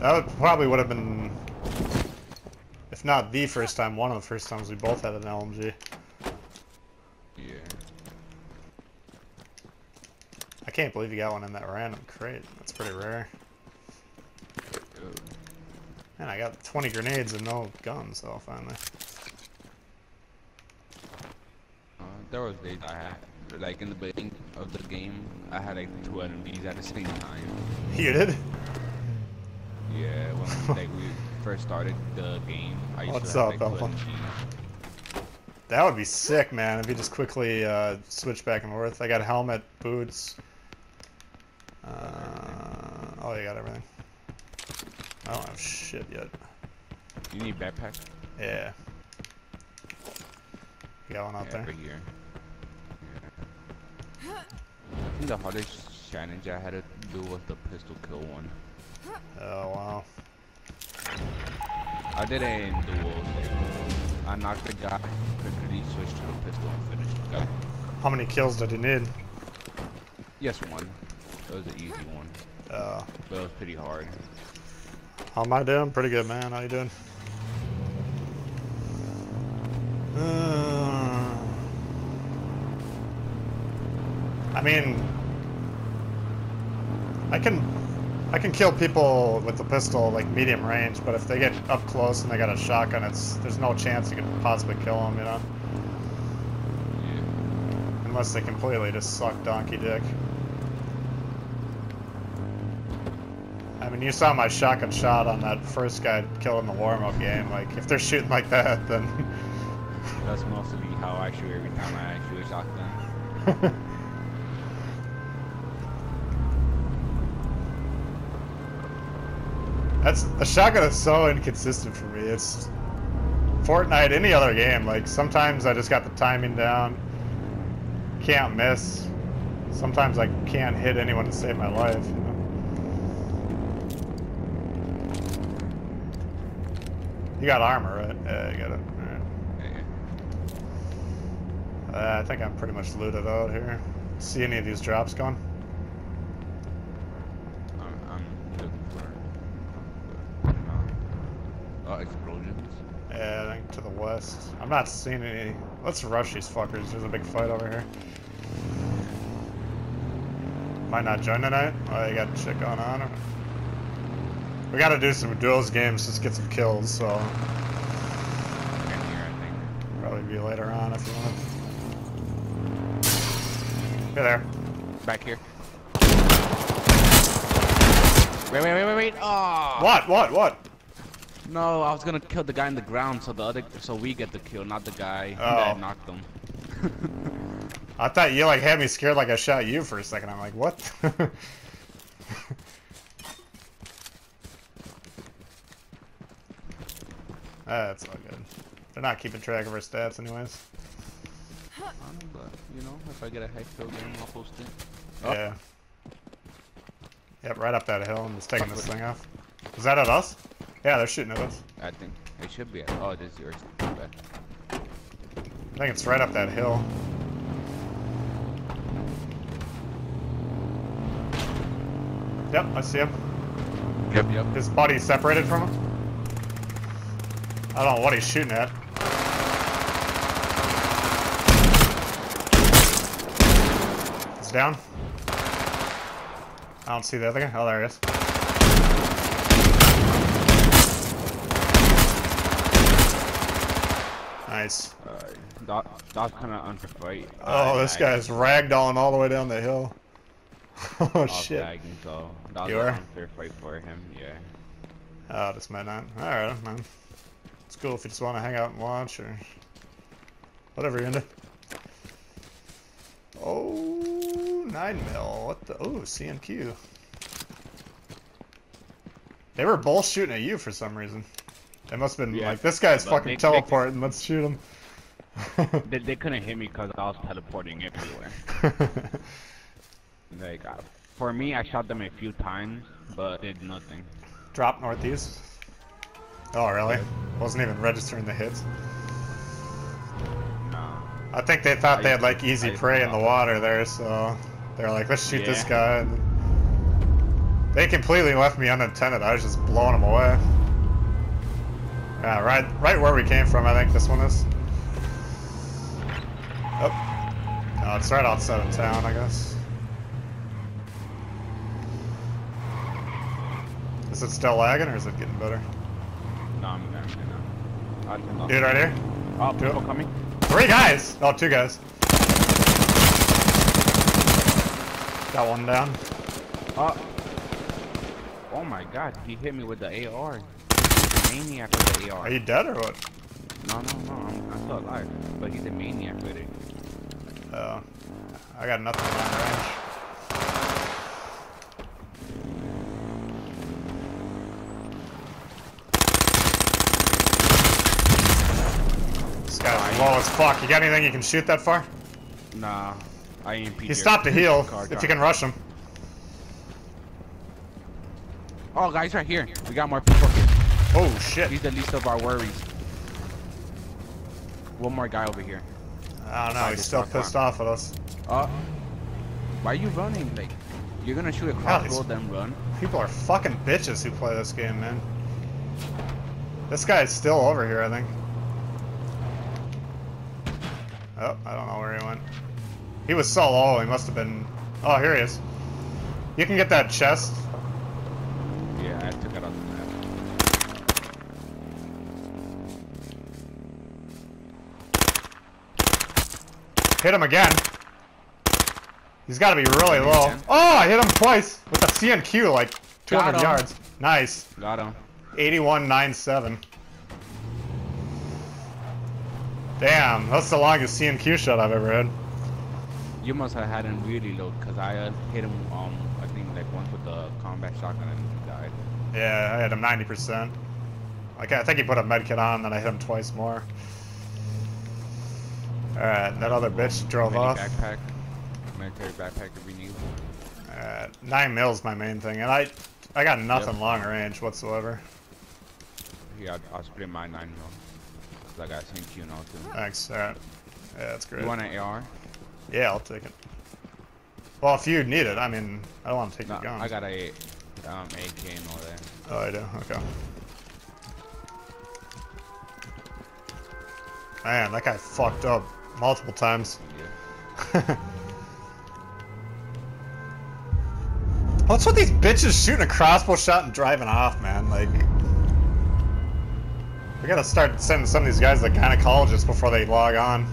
That would, probably would have been, if not the first time, one of the first times we both had an LMG. Yeah. I can't believe you got one in that random crate. That's pretty rare. Man, I got 20 grenades and no guns, though, finally. Uh, there was days I had, like in the beginning of the game, I had like two enemies at the same time. You did? Yeah, when like we first started the game, I used What's to have up, like? That would be sick, man, if you just quickly uh, switch back and forth. I got helmet, boots. Uh, oh, you got everything. I don't have shit yet. You need backpack? Yeah. You got one out yeah, there? right here. Yeah. I think the hardest challenge I had to do was the pistol kill one. Oh, wow. I did it in duos. I knocked the guy, quickly switched to the pistol and finished the guy. How many kills did you need? Yes, one. That was an easy one, Uh, but it was pretty hard. how am I doing? Pretty good, man. How you doing? Uh, I mean, I can, I can kill people with the pistol like medium range, but if they get up close and they got a shotgun, it's there's no chance you can possibly kill them, you know, Yeah. unless they completely just suck donkey dick. I mean, you saw my shotgun shot on that first guy killed in the warm-up game. Like, if they're shooting like that, then That's mostly how I shoot every time I shoot a shotgun. That's a shotgun is so inconsistent for me. It's Fortnite, any other game. Like sometimes I just got the timing down, can't miss. Sometimes I can't hit anyone to save my life. You know? You got armor, right? Yeah, you got it. Yeah. Uh, I think I'm pretty much looted out here. See any of these drops going? I'm, I'm looking for. Uh, Yeah, I think to the west. I'm not seeing any. Let's rush these fuckers. There's a big fight over here. Might not join tonight. Oh, you got shit going on. We gotta do some duos games, just get some kills, so here, probably be later on if you want. Hey there. Back here. Wait, wait, wait, wait, wait. Oh! What? What? What? No, I was gonna kill the guy in the ground, so the other, so we get the kill, not the guy Oh. that knocked him. I thought you like had me scared like I shot you for a second. I'm like, what? Ah, that's all good. They're not keeping track of our stats anyways. I know, but you know, if I get a head kill game, I'll post it. Oh. Yeah. Yep, right up that hill and just taking this thing off. Is that at us? Yeah, they're shooting at us. I think it should be. Oh, this is yours. Bad. I think it's right up that hill. Yep, I see him. Yep, yep. His buddy's separated from him. I don't know what he's shooting at. He's down. I don't see the other guy. Oh, there he is. Nice. Uh, that, that's kind of unfair fight. Oh, this guy's ragdolling all the way down the hill. oh, shit. Lagging, so was You are? unfair fight for him. Yeah. Oh, this might not. Alright, man. It's cool if you just want to hang out and watch or whatever you're into. Oh, 9 mil. What the? Oh, CNQ. They were both shooting at you for some reason. They must have been Yeah, like, this guy's fucking they- they- teleporting. Let's shoot him. They, they couldn't hit me because I was teleporting everywhere. Like, uh, for me, I shot them a few times, but did nothing. Drop northeast. Oh, really? Wasn't even registering the hits. No. I think they thought I they had like easy I used to prey in the water there, so they're like, let's shoot this guy. And They completely left me unattended. I was just blowing them away. Yeah, right, right where we came from. I think this one is. Oh, no, it's right outside of town, I guess. Is it still lagging or is it getting better? No, I'm there right now. I can Dude, right here. Oh, Two. people coming. Three guys. Oh, two guys. Got one down. Oh. Oh my god, he hit me with the AR. He's a maniac with the AR. Are you dead or what? No, no, no, I'm, I'm still alive. But he's a maniac with it. Oh, I got nothing on range. This guy's low as fuck. You got anything you can shoot that far? Nah, I ain't He stopped to heal. Car, If car. you can rush him. Oh, guys, right here. We got more people. Oh shit. He's the least of our worries. One more guy over here. I don't know. I He's still pissed one. off at us. Uh, why are you running? Like, you're gonna shoot a Guys. crossbow, then run? People are fucking bitches who play this game, man. This guy's still over here, I think. Oh, I don't know where he went. He was so low, he must have been... Oh, here he is. You can get that chest. Yeah, I took it out the map. Hit him again. He's got to be really low. again. Oh, I hit him twice with a CNQ, like 200 him. yards. Nice. Got him. 8197. Damn, that's the longest CNQ shot I've ever had. You must have had him really low, cause I uh, hit him. Um, I think like once with the combat shotgun and he died. Yeah, I had him 90%. Like, I think he put a medkit on, then I hit him twice more. Alright, that other bitch drove Mini off. Backpack, military backpack if we need. Uh, nine mils my main thing, and I I got nothing long range whatsoever. Yeah, I'll, I'll split my nine mil. Cause I got same Q now too. Thanks. Alright. Yeah, that's great. You want an AR? Yeah, I'll take it. Well, if you need it, I mean, I don't want to take No, your guns. I got a um AK and all that. Oh, I do. Okay. Man, that guy fucked up multiple times. Yeah. What's with these bitches shooting a crossbow shot and driving off, man? Like, we gotta start sending some of these guys to the gynecologist before they log on.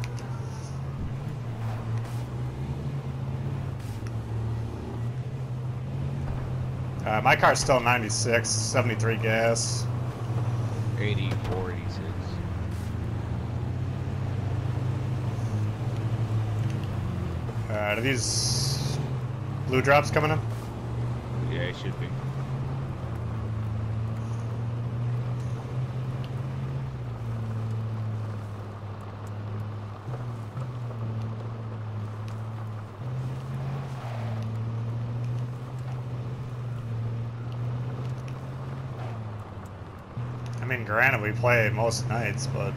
Uh, my car's still 96, 73 gas. 80, 46. Uh, are these blue drops coming up? Yeah, it should be. I mean, granted, we play most nights, but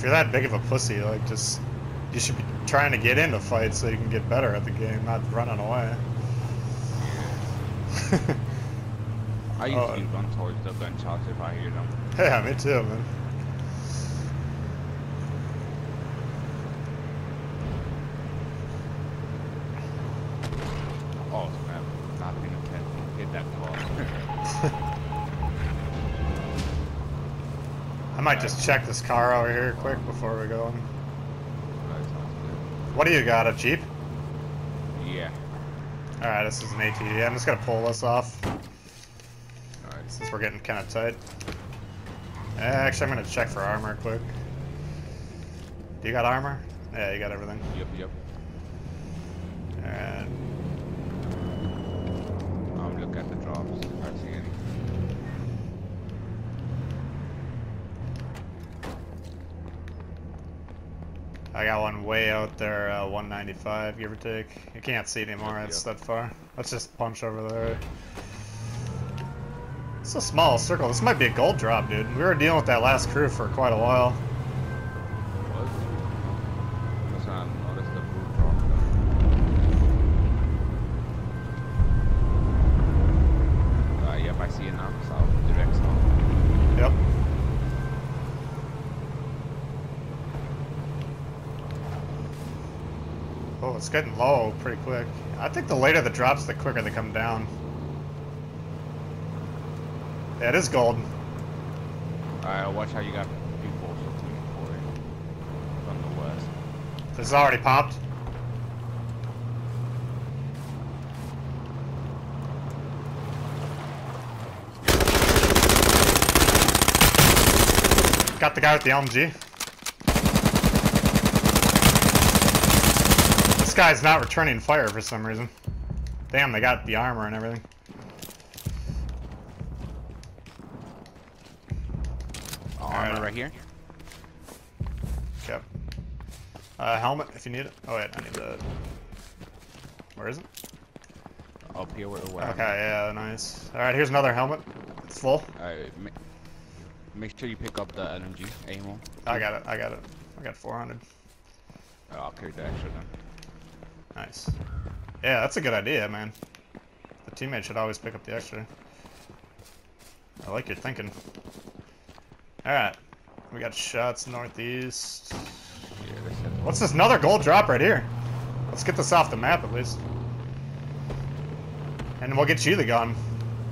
if you're that big of a pussy, like, just you should be trying to get into fights so you can get better at the game, not running away. I Oh. Uh, usually run towards the gunshots if I hear them. yeah, me too, man. Oh snap! Not gonna catch hit that ball. Check this car over here quick before we go. Sounds What do you got? A Jeep? Yeah. Alright, this is an ATV. I'm just gonna pull this off Alright. since we're getting kind of tight. Eh, Actually, I'm gonna check for armor quick. Do you got armor? Yeah, you got everything. Yep. Yep. And Um, look at the drops. If I see any. I got one way out there, uh, 195, give or take. You can't see anymore, Yep, it's yep. that far. Let's just punch over there. It's a small circle. This might be a gold drop, dude. We were dealing with that last crew for quite a while. Was it? Must not notice the blue drop. It's getting low pretty quick. I think the later the drops, the quicker they come down. Yeah, it is gold. Alright, watch how you got people for from the west. This is already popped. Got the guy with the LMG. This guy's not returning fire for some reason. Damn, they got the armor and everything. Oh, Alright. armor right here. Okay. Uh, helmet if you need it. Oh wait, I need the. Where is it? Up here where, where Okay, yeah, nice. All right, here's another helmet. It's full. Alright, ma make sure you pick up the LMG ammo. I got it. I got it. I got 400. Oh, I'll carry the extra then. Nice. Yeah, that's a good idea, man. The teammate should always pick up the extra. I like your thinking. All right, we got shots northeast. What's this? Another gold drop right here. Let's get this off the map at least. And we'll get you the gun.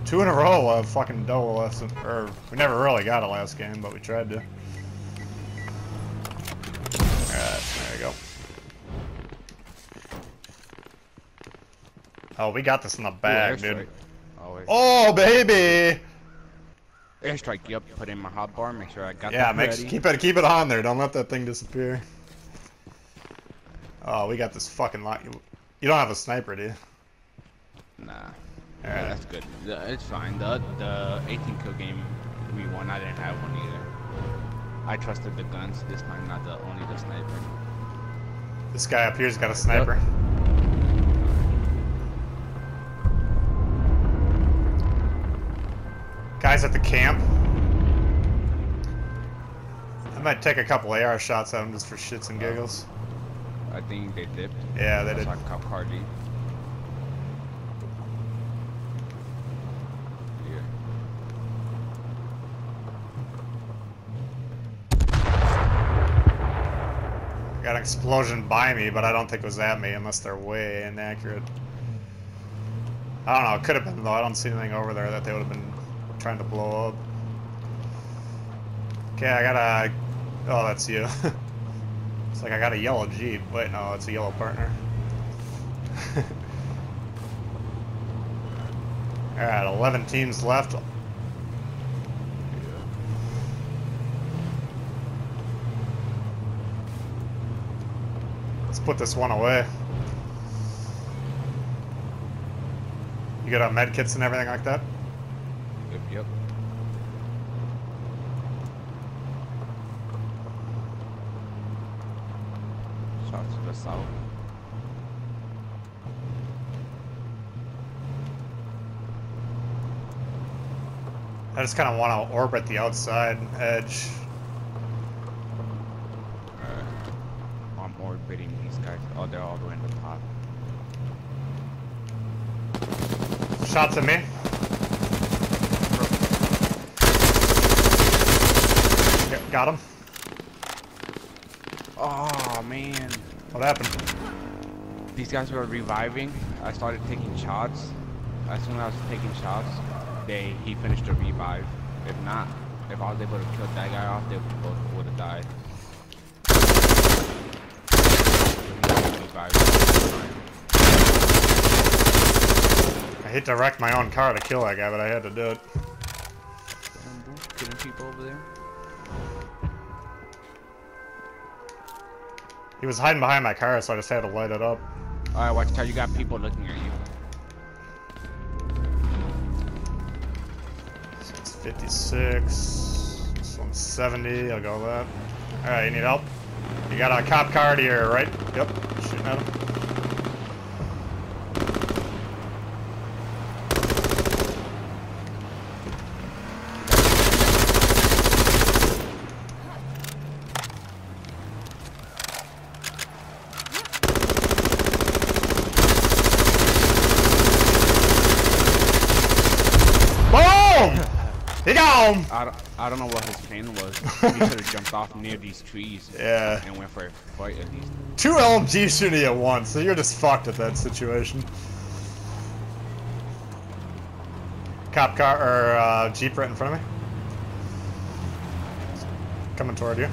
Two in a row of fucking double last, or we never really got it last game, but we tried to. Oh, we got this in the bag, Ooh, dude. Oh. Oh, baby! Airstrike, yep. Put in my hotbar, make sure I got Yeah, that make, ready. keep it keep it on there. Don't let that thing disappear. Oh, we got this fucking lot. You, don't have a sniper, do you? Nah. Alright. Yeah, that's good. It's fine. The the 18 kill game we won, I didn't have one either. I trusted the guns this time, not the only the sniper. This guy up here's got a sniper. Guys at the camp. I might take a couple AR shots at them just for shits and giggles. I think they dipped. Yeah, they That's did. like Cop Hardy. Yeah. Got an explosion by me, but I don't think it was at me unless they're way inaccurate. I don't know. It could have been though. I don't see anything over there that they would have been trying to blow up. Okay, I got a. Oh, that's you. it's like I got a yellow Jeep. Wait, no, it's a yellow partner. All right, 11 teams left. Let's put this one away. You got uh, med kits and everything like that? Yep, to the south. I just kind of want to orbit the outside edge. Uh, I'm orbiting these guys. Oh, they're all the way in the top. Shots at me. Got him. Oh man, What happened? these guys were reviving. I started taking shots. As soon as I was taking shots, they he finished the revive. If not, if I was able to kill that guy off, they both would have died. I hate to wreck my own car to kill that guy, but I had to do it. Killing people over there. He was hiding behind my car, so I just had to light it up. Alright, watch how you got people looking at you. 56. This one's 70. I'll go with that. Alright, you need help? You got a cop car to your right? Yep. Shooting at him. Got him! I don't, I don't know what his plan was. he should have jumped off near these trees Yeah. and went for a fight at least. Two LMGs shooting at once, so you're just fucked at that situation. Cop car, or uh, Jeep right in front of me. Coming toward you.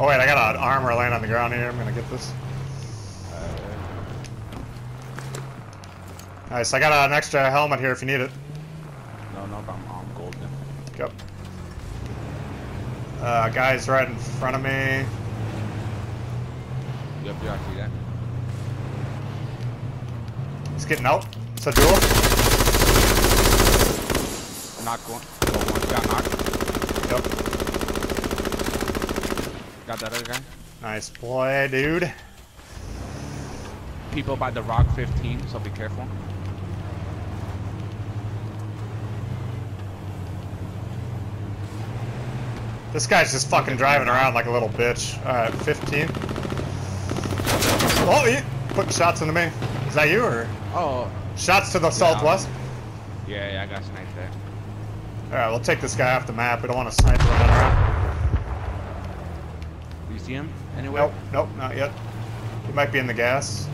Oh wait, I got an armor laying on the ground here. I'm gonna get this. Nice, I got an extra helmet here if you need it. No, no, I'm, I'm golden. Yep. Uh, guy's right in front of me. Yep, I see that. He's getting out. It's a duel. Knock one. Oh, one got knocked. Yep. Got that other guy. Nice play, dude. People by the Rock 15, so be careful. This guy's just fucking driving around like a little bitch. Alright, 15. Oh, he putting shots into me. Is that you or? Oh, Shots to the southwest? yeah, yeah, I got sniped there. Alright, we'll take this guy off the map. We don't want to snipe running around. You see him anywhere? Nope, nope, not yet. He might be in the gas.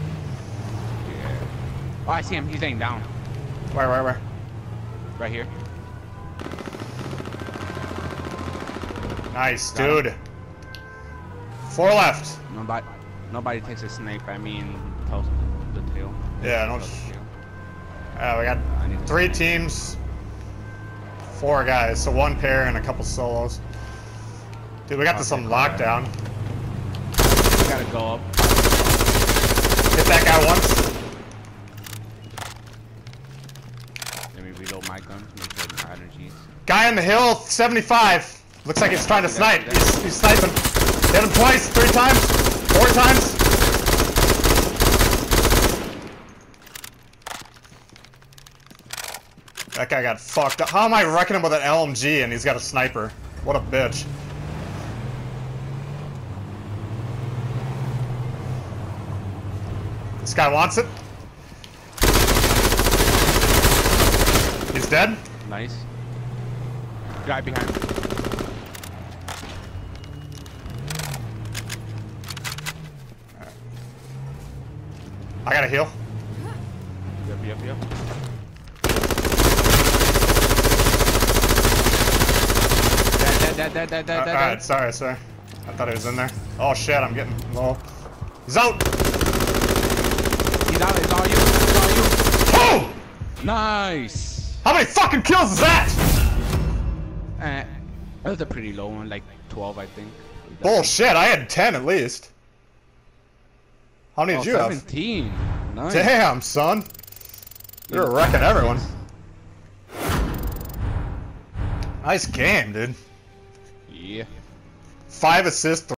Yeah. Oh, I see him. He's laying down. Where, where, where? Right here. Nice, Got him. dude. Four left. Nobody, nobody takes a snipe. I mean, tells the tail. Yeah, no Tells the sh- tail. Uh, we got I need to three teams, four guys, so one pair and a couple solos. Dude, we got this Okay, on cool, lockdown. Gotta go up. Hit that guy once. Let me reload my gun. Make sure my energies. Guy on the hill, 75. Looks like he's trying to snipe. He's, he's sniping. Hit him twice, three times, four times. That guy got fucked up. How am I wrecking him with an LMG and he's got a sniper? What a bitch. This guy wants it. He's dead. Nice. Guy behind. I got a heal. Yep, yep, yep. Dead, dead, dead, dead, dead, Uh, dead, Alright, sorry, sorry. I thought he was in there. Oh shit, I'm getting low. He's out! He's out. It's all you. It's all you. Oh! Nice. How many fucking kills is that? Uh, that was a pretty low one, like 12, I think. Bullshit, I had 10 at least. How many Oh, did you have? 17. Nice. Damn, son. You're wrecking everyone. Nice game, dude. Yeah. Five assists,